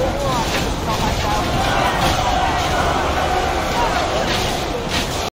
Oh,